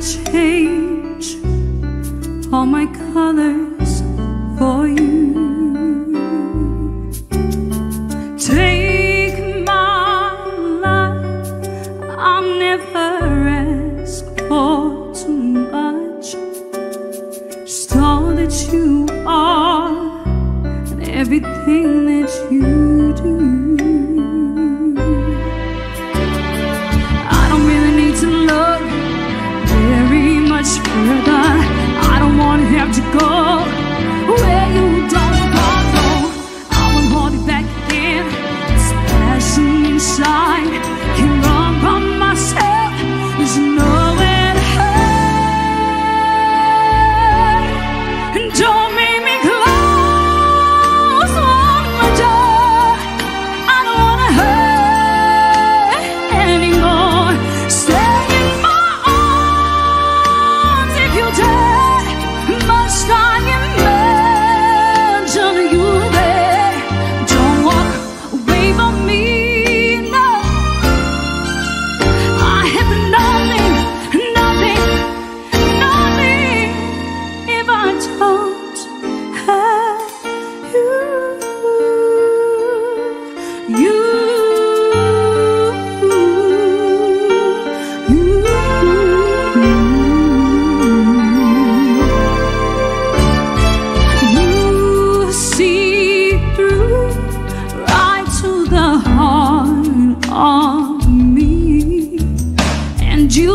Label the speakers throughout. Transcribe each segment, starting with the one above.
Speaker 1: change all my colors for you. Take my life, I'll never ask for too much. Just all that you are and everything that you do. I don't wanna have to go.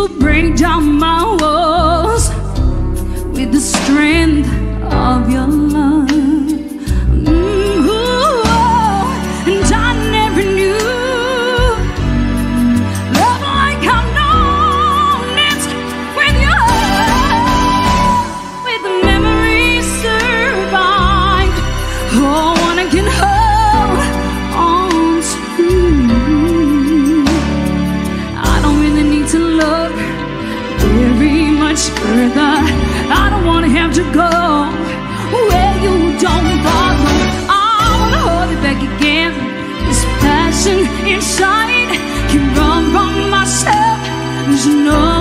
Speaker 1: You break down my walls with the strength of your love. wrong myself. There's no